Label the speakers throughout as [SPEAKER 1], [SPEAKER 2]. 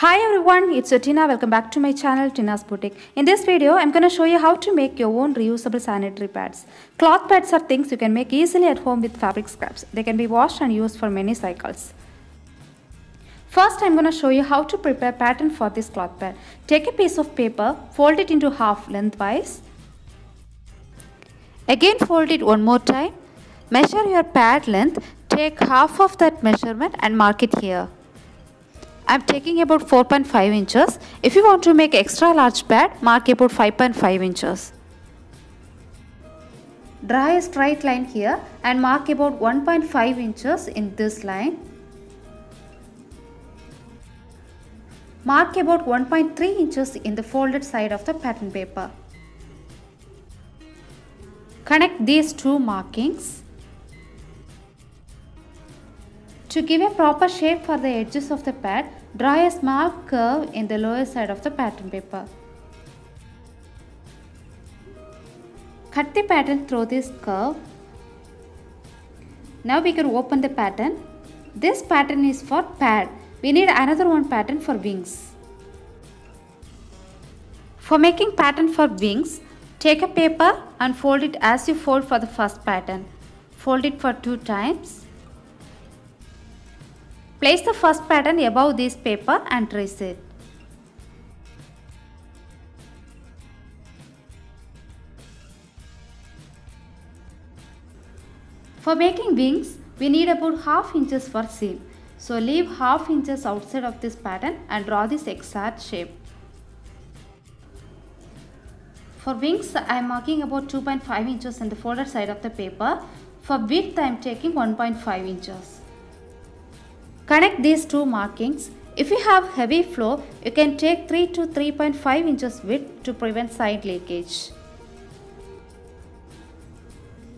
[SPEAKER 1] Hi everyone, it's Tina. Welcome back to my channel Tina's Boutique. In this video, I'm going to show you how to make your own reusable sanitary pads. Cloth pads are things you can make easily at home with fabric scraps. They can be washed and used for many cycles. First, I'm going to show you how to prepare pattern for this cloth pad. Take a piece of paper, fold it into half lengthwise. Again fold it one more time. Measure your pad length. Take half of that measurement and mark it here. I'm taking about 4.5 inches. If you want to make extra large pad, mark about 5.5 inches. Draw a straight line here and mark about 1.5 inches in this line. Mark about 1.3 inches in the folded side of the pattern paper. Connect these two markings. To give a proper shape for the edges of the pad, draw a small curve in the lower side of the pattern paper. Cut the pattern through this curve. Now we can open the pattern. This pattern is for pad. We need another one pattern for wings. For making pattern for wings, take a paper and fold it as you fold for the first pattern. Fold it for two times. Place the first pattern above this paper and trace it. For making wings, we need about half inches for seam. So leave half inches outside of this pattern and draw this exact shape. For wings, I am marking about 2.5 inches on the folded side of the paper. For width, I am taking 1.5 inches. Connect these two markings. If you have heavy flow, you can take 3 to 3.5 inches width to prevent side leakage.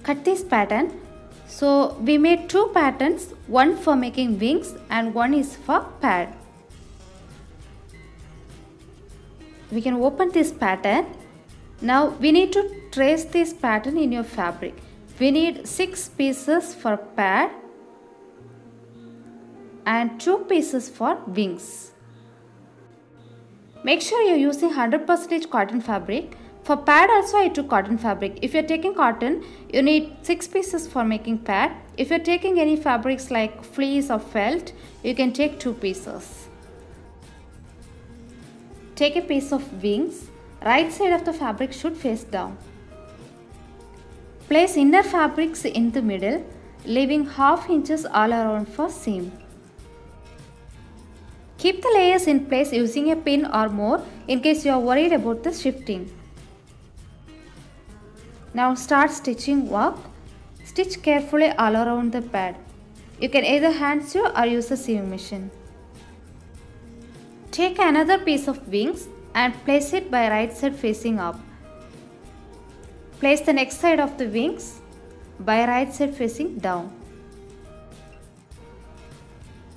[SPEAKER 1] Cut this pattern. So we made two patterns, one for making wings and one is for pad. We can open this pattern. Now we need to trace this pattern in your fabric. We need 6 pieces for pad and 2 pieces for wings. Make sure you're using 100% cotton fabric. For pad also I took cotton fabric. If you're taking cotton, you need 6 pieces for making pad. If you're taking any fabrics like fleece or felt, you can take 2 pieces. Take a piece of wings. Right side of the fabric should face down. Place inner fabrics in the middle, leaving half inches all around for seam. Keep the layers in place using a pin or more in case you are worried about the shifting. Now start stitching work. Stitch carefully all around the pad. You can either hand sew or use a sewing machine. Take another piece of wings and place it by right side facing up. Place the next side of the wings by right side facing down.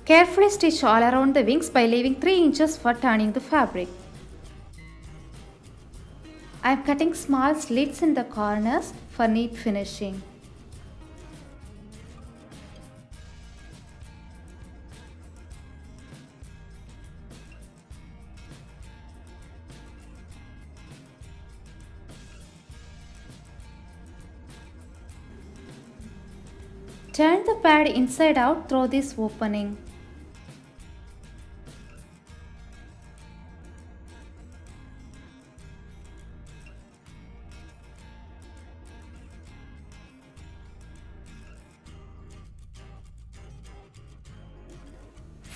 [SPEAKER 1] Carefully stitch all around the wings by leaving 3 inches for turning the fabric. I am cutting small slits in the corners for neat finishing. Turn the pad inside out through this opening.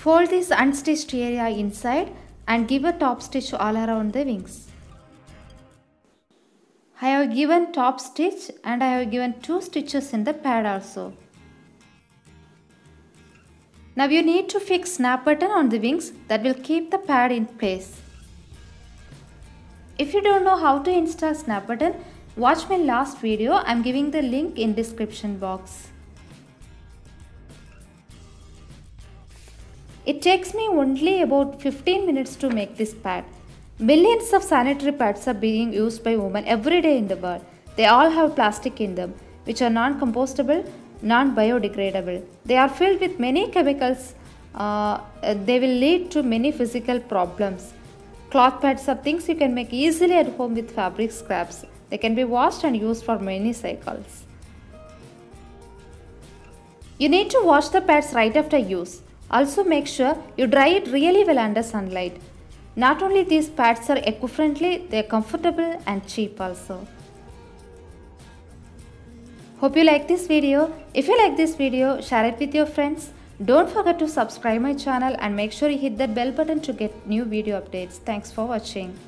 [SPEAKER 1] Fold this unstitched area inside and give a top stitch all around the wings. I have given top stitch and I have given two stitches in the pad also. Now you need to fix snap button on the wings that will keep the pad in place. If you don't know how to install snap button, watch my last video. I am giving the link in description box. It takes me only about 15 minutes to make this pad. Millions of sanitary pads are being used by women every day in the world. They all have plastic in them, which are non-compostable, non-biodegradable. They are filled with many chemicals uh, they will lead to many physical problems. Cloth pads are things you can make easily at home with fabric scraps. They can be washed and used for many cycles. You need to wash the pads right after use. Also make sure you dry it really well under sunlight. Not only these pads are eco-friendly, they are comfortable and cheap also. Hope you like this video. If you like this video, share it with your friends. Don't forget to subscribe my channel and make sure you hit that bell button to get new video updates. Thanks for watching.